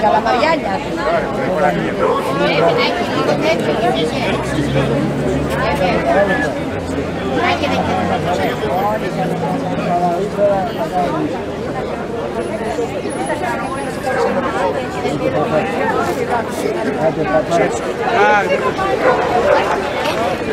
Καλαμαριάνια. Lembra?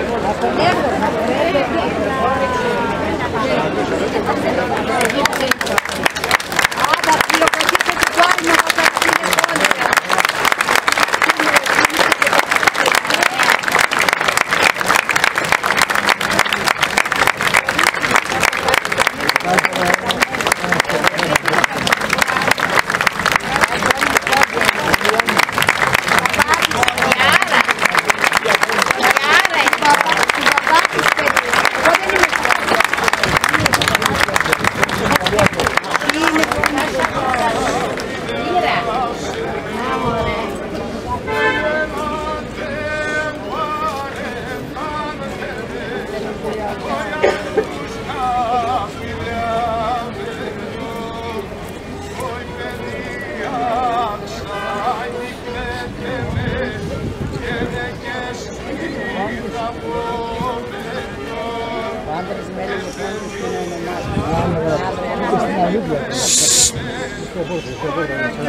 后后后后后头，你出来，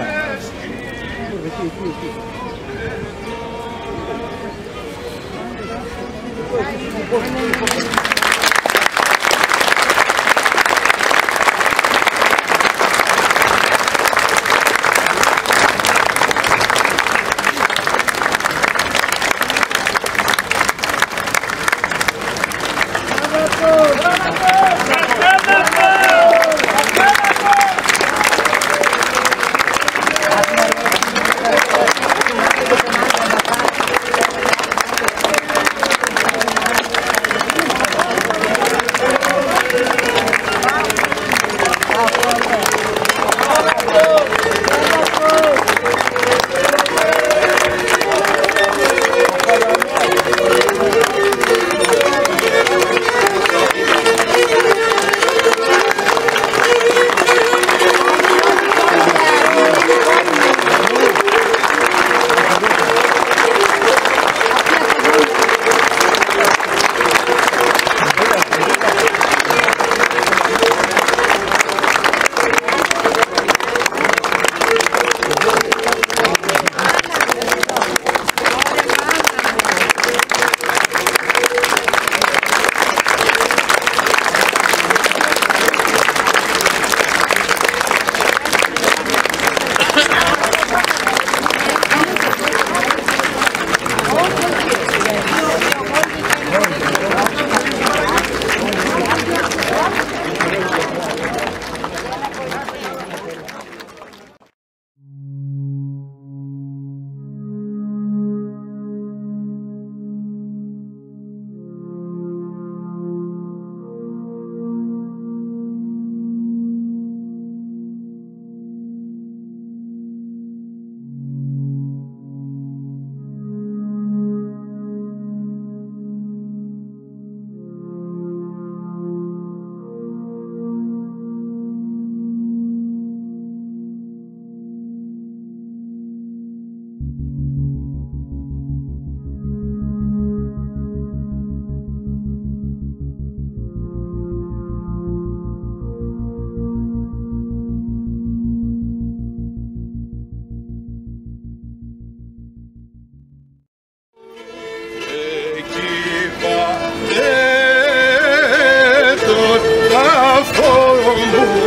后头进进进。起 Boom, boom.